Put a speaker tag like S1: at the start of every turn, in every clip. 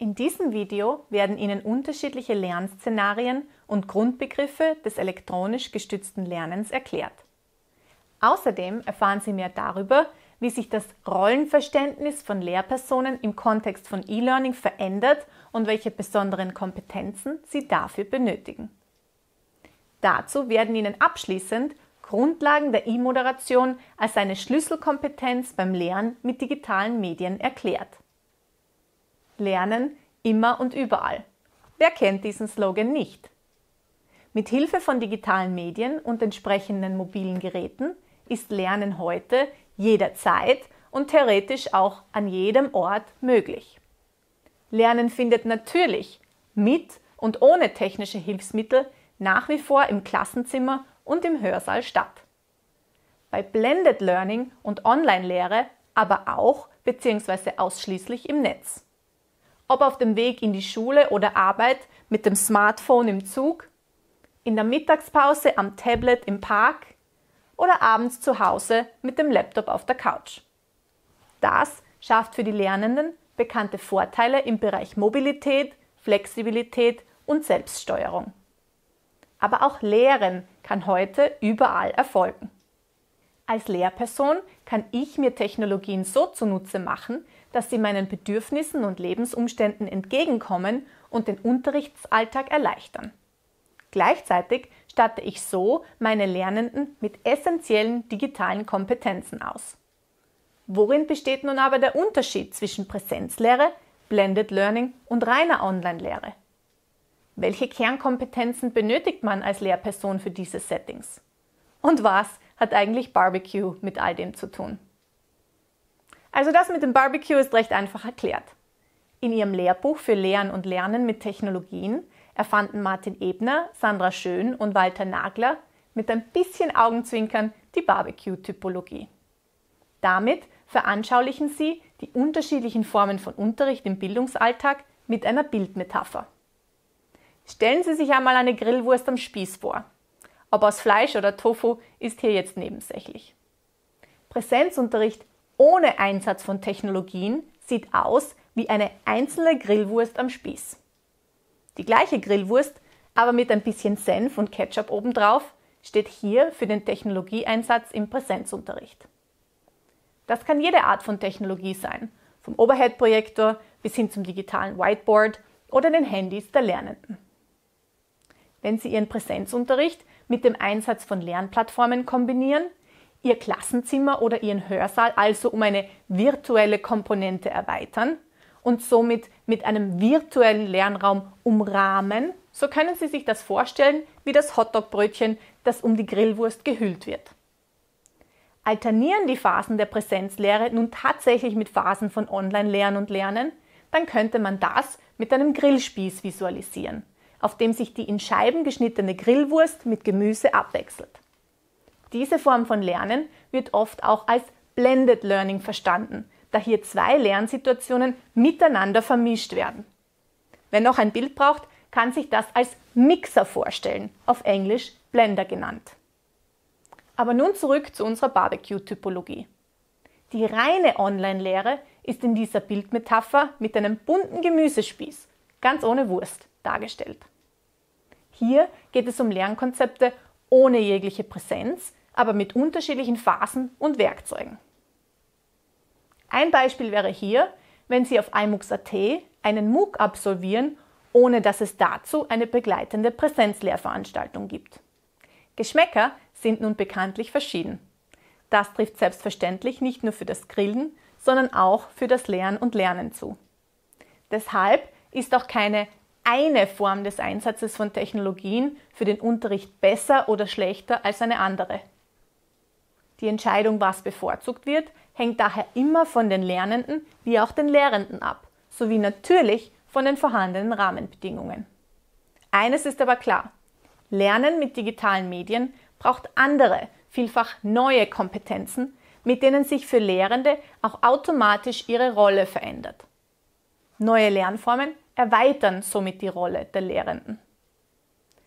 S1: In diesem Video werden Ihnen unterschiedliche Lernszenarien und Grundbegriffe des elektronisch gestützten Lernens erklärt. Außerdem erfahren Sie mehr darüber, wie sich das Rollenverständnis von Lehrpersonen im Kontext von E-Learning verändert und welche besonderen Kompetenzen Sie dafür benötigen. Dazu werden Ihnen abschließend Grundlagen der E-Moderation als eine Schlüsselkompetenz beim Lernen mit digitalen Medien erklärt. Lernen immer und überall. Wer kennt diesen Slogan nicht? Mit Hilfe von digitalen Medien und entsprechenden mobilen Geräten ist Lernen heute jederzeit und theoretisch auch an jedem Ort möglich. Lernen findet natürlich mit und ohne technische Hilfsmittel nach wie vor im Klassenzimmer und im Hörsaal statt. Bei Blended Learning und Online-Lehre aber auch bzw. ausschließlich im Netz. Ob auf dem Weg in die Schule oder Arbeit mit dem Smartphone im Zug, in der Mittagspause am Tablet im Park oder abends zu Hause mit dem Laptop auf der Couch. Das schafft für die Lernenden bekannte Vorteile im Bereich Mobilität, Flexibilität und Selbststeuerung. Aber auch Lehren kann heute überall erfolgen. Als Lehrperson kann ich mir Technologien so zunutze machen, dass sie meinen Bedürfnissen und Lebensumständen entgegenkommen und den Unterrichtsalltag erleichtern. Gleichzeitig statte ich so meine Lernenden mit essentiellen digitalen Kompetenzen aus. Worin besteht nun aber der Unterschied zwischen Präsenzlehre, Blended Learning und reiner Online-Lehre? Welche Kernkompetenzen benötigt man als Lehrperson für diese Settings? Und was hat eigentlich Barbecue mit all dem zu tun? Also das mit dem Barbecue ist recht einfach erklärt. In ihrem Lehrbuch für Lehren und Lernen mit Technologien erfanden Martin Ebner, Sandra Schön und Walter Nagler mit ein bisschen Augenzwinkern die Barbecue-Typologie. Damit veranschaulichen sie die unterschiedlichen Formen von Unterricht im Bildungsalltag mit einer Bildmetapher. Stellen Sie sich einmal eine Grillwurst am Spieß vor. Ob aus Fleisch oder Tofu ist hier jetzt nebensächlich. Präsenzunterricht ohne Einsatz von Technologien sieht aus wie eine einzelne Grillwurst am Spieß. Die gleiche Grillwurst, aber mit ein bisschen Senf und Ketchup obendrauf, steht hier für den Technologieeinsatz im Präsenzunterricht. Das kann jede Art von Technologie sein, vom Overhead-Projektor bis hin zum digitalen Whiteboard oder den Handys der Lernenden. Wenn Sie Ihren Präsenzunterricht mit dem Einsatz von Lernplattformen kombinieren, Ihr Klassenzimmer oder Ihren Hörsaal also um eine virtuelle Komponente erweitern und somit mit einem virtuellen Lernraum umrahmen, so können Sie sich das vorstellen wie das Hotdogbrötchen, das um die Grillwurst gehüllt wird. Alternieren die Phasen der Präsenzlehre nun tatsächlich mit Phasen von Online-Lernen und Lernen, dann könnte man das mit einem Grillspieß visualisieren, auf dem sich die in Scheiben geschnittene Grillwurst mit Gemüse abwechselt. Diese Form von Lernen wird oft auch als Blended Learning verstanden, da hier zwei Lernsituationen miteinander vermischt werden. Wer noch ein Bild braucht, kann sich das als Mixer vorstellen, auf Englisch Blender genannt. Aber nun zurück zu unserer Barbecue-Typologie. Die reine Online-Lehre ist in dieser Bildmetapher mit einem bunten Gemüsespieß, ganz ohne Wurst, dargestellt. Hier geht es um Lernkonzepte ohne jegliche Präsenz, aber mit unterschiedlichen Phasen und Werkzeugen. Ein Beispiel wäre hier, wenn Sie auf iMux.at einen MOOC absolvieren, ohne dass es dazu eine begleitende Präsenzlehrveranstaltung gibt. Geschmäcker sind nun bekanntlich verschieden. Das trifft selbstverständlich nicht nur für das Grillen, sondern auch für das Lernen und Lernen zu. Deshalb ist auch keine eine Form des Einsatzes von Technologien für den Unterricht besser oder schlechter als eine andere. Die Entscheidung, was bevorzugt wird, hängt daher immer von den Lernenden wie auch den Lehrenden ab, sowie natürlich von den vorhandenen Rahmenbedingungen. Eines ist aber klar, Lernen mit digitalen Medien braucht andere, vielfach neue Kompetenzen, mit denen sich für Lehrende auch automatisch ihre Rolle verändert. Neue Lernformen erweitern somit die Rolle der Lehrenden.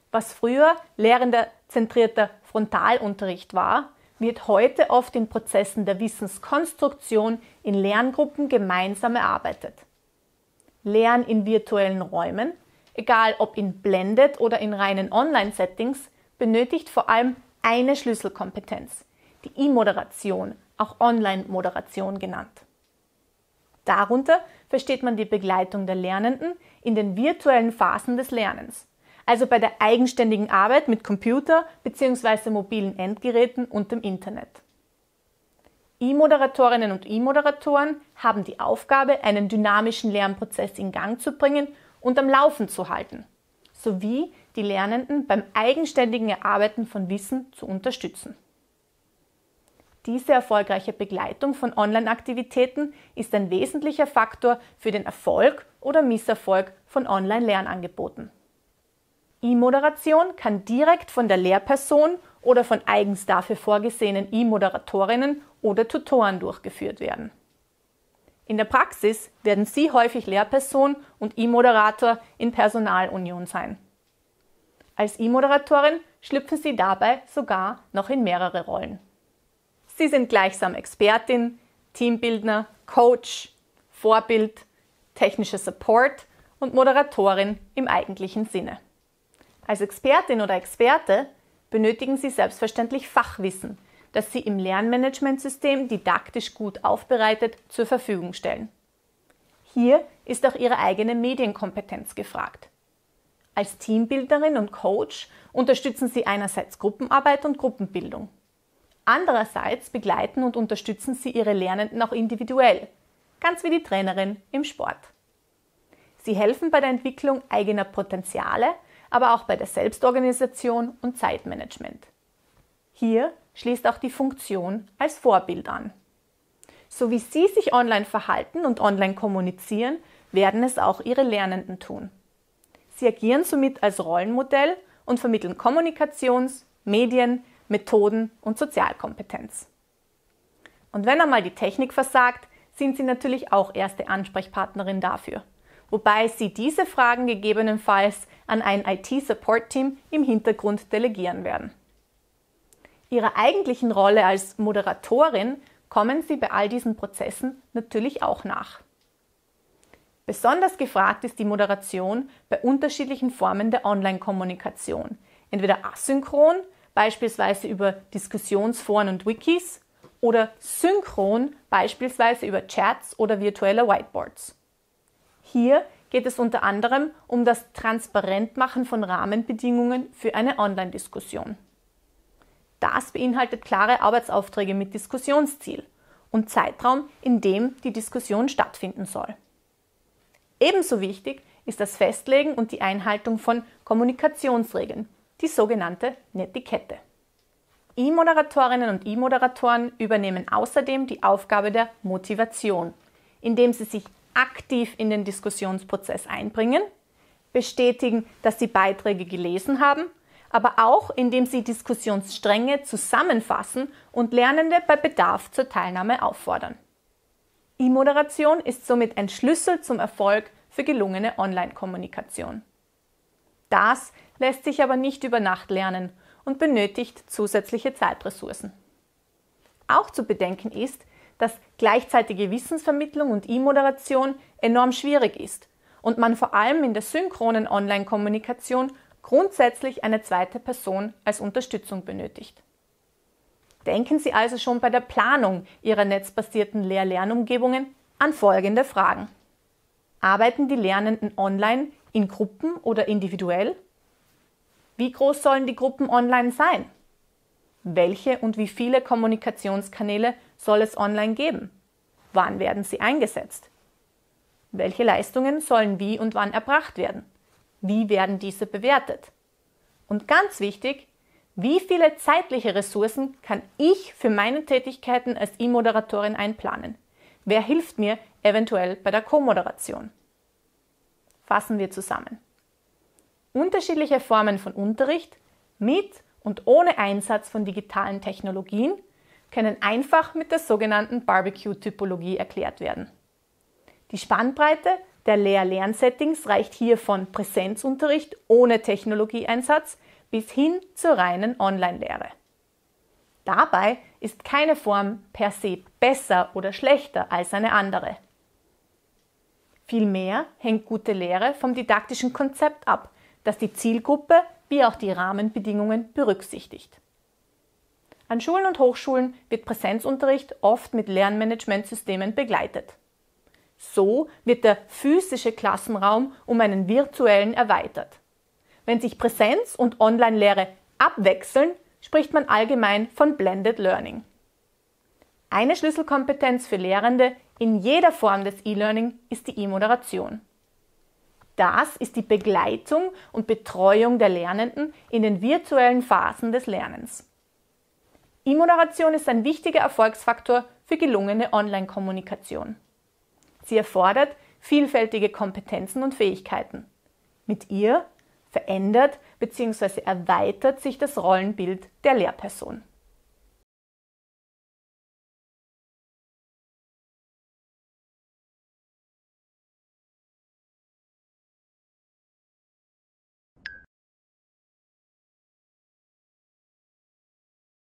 S1: Was früher lehrenderzentrierter Frontalunterricht war, wird heute oft in Prozessen der Wissenskonstruktion in Lerngruppen gemeinsam erarbeitet. Lernen in virtuellen Räumen, egal ob in Blended oder in reinen Online-Settings, benötigt vor allem eine Schlüsselkompetenz, die E-Moderation, auch Online-Moderation genannt. Darunter versteht man die Begleitung der Lernenden in den virtuellen Phasen des Lernens, also bei der eigenständigen Arbeit mit Computer bzw. mobilen Endgeräten und dem Internet. E-Moderatorinnen und E-Moderatoren haben die Aufgabe, einen dynamischen Lernprozess in Gang zu bringen und am Laufen zu halten, sowie die Lernenden beim eigenständigen Erarbeiten von Wissen zu unterstützen. Diese erfolgreiche Begleitung von Online-Aktivitäten ist ein wesentlicher Faktor für den Erfolg oder Misserfolg von Online-Lernangeboten. E-Moderation kann direkt von der Lehrperson oder von eigens dafür vorgesehenen E-Moderatorinnen oder Tutoren durchgeführt werden. In der Praxis werden Sie häufig Lehrperson und E-Moderator in Personalunion sein. Als E-Moderatorin schlüpfen Sie dabei sogar noch in mehrere Rollen. Sie sind gleichsam Expertin, Teambildner, Coach, Vorbild, technischer Support und Moderatorin im eigentlichen Sinne. Als Expertin oder Experte benötigen Sie selbstverständlich Fachwissen, das Sie im Lernmanagementsystem didaktisch gut aufbereitet zur Verfügung stellen. Hier ist auch Ihre eigene Medienkompetenz gefragt. Als Teambilderin und Coach unterstützen Sie einerseits Gruppenarbeit und Gruppenbildung. Andererseits begleiten und unterstützen Sie Ihre Lernenden auch individuell, ganz wie die Trainerin im Sport. Sie helfen bei der Entwicklung eigener Potenziale, aber auch bei der Selbstorganisation und Zeitmanagement. Hier schließt auch die Funktion als Vorbild an. So wie Sie sich online verhalten und online kommunizieren, werden es auch Ihre Lernenden tun. Sie agieren somit als Rollenmodell und vermitteln Kommunikations-, Medien-, Methoden und Sozialkompetenz. Und wenn einmal die Technik versagt, sind Sie natürlich auch erste Ansprechpartnerin dafür, wobei Sie diese Fragen gegebenenfalls an ein IT-Support-Team im Hintergrund delegieren werden. Ihrer eigentlichen Rolle als Moderatorin kommen Sie bei all diesen Prozessen natürlich auch nach. Besonders gefragt ist die Moderation bei unterschiedlichen Formen der Online-Kommunikation, entweder asynchron, beispielsweise über Diskussionsforen und Wikis, oder synchron, beispielsweise über Chats oder virtuelle Whiteboards. Hier geht es unter anderem um das Transparentmachen von Rahmenbedingungen für eine Online-Diskussion. Das beinhaltet klare Arbeitsaufträge mit Diskussionsziel und Zeitraum, in dem die Diskussion stattfinden soll. Ebenso wichtig ist das Festlegen und die Einhaltung von Kommunikationsregeln, die sogenannte Netiquette. E-Moderatorinnen und E-Moderatoren übernehmen außerdem die Aufgabe der Motivation, indem sie sich aktiv in den Diskussionsprozess einbringen, bestätigen, dass sie Beiträge gelesen haben aber auch indem sie Diskussionsstränge zusammenfassen und Lernende bei Bedarf zur Teilnahme auffordern. E-Moderation ist somit ein Schlüssel zum Erfolg für gelungene Online-Kommunikation. Das lässt sich aber nicht über Nacht lernen und benötigt zusätzliche Zeitressourcen. Auch zu bedenken ist, dass gleichzeitige Wissensvermittlung und E-Moderation enorm schwierig ist und man vor allem in der synchronen Online-Kommunikation grundsätzlich eine zweite Person als Unterstützung benötigt. Denken Sie also schon bei der Planung Ihrer netzbasierten Lehr-Lernumgebungen an folgende Fragen. Arbeiten die Lernenden online in Gruppen oder individuell? Wie groß sollen die Gruppen online sein? Welche und wie viele Kommunikationskanäle soll es online geben? Wann werden sie eingesetzt? Welche Leistungen sollen wie und wann erbracht werden? Wie werden diese bewertet? Und ganz wichtig, wie viele zeitliche Ressourcen kann ich für meine Tätigkeiten als E-Moderatorin einplanen? Wer hilft mir eventuell bei der Co-Moderation? Fassen wir zusammen. Unterschiedliche Formen von Unterricht mit und ohne Einsatz von digitalen Technologien können einfach mit der sogenannten Barbecue-Typologie erklärt werden. Die Spannbreite der Lehr-Lernsettings reicht hier von Präsenzunterricht ohne Technologieeinsatz bis hin zur reinen Online-Lehre. Dabei ist keine Form per se besser oder schlechter als eine andere. Vielmehr hängt gute Lehre vom didaktischen Konzept ab, das die Zielgruppe wie auch die Rahmenbedingungen berücksichtigt. An Schulen und Hochschulen wird Präsenzunterricht oft mit Lernmanagementsystemen begleitet. So wird der physische Klassenraum um einen virtuellen erweitert. Wenn sich Präsenz und Online-Lehre abwechseln, spricht man allgemein von Blended Learning. Eine Schlüsselkompetenz für Lehrende in jeder Form des E-Learning ist die E-Moderation. Das ist die Begleitung und Betreuung der Lernenden in den virtuellen Phasen des Lernens. E-Moderation ist ein wichtiger Erfolgsfaktor für gelungene Online-Kommunikation. Sie erfordert vielfältige Kompetenzen und Fähigkeiten. Mit ihr verändert bzw. erweitert sich das Rollenbild der Lehrperson.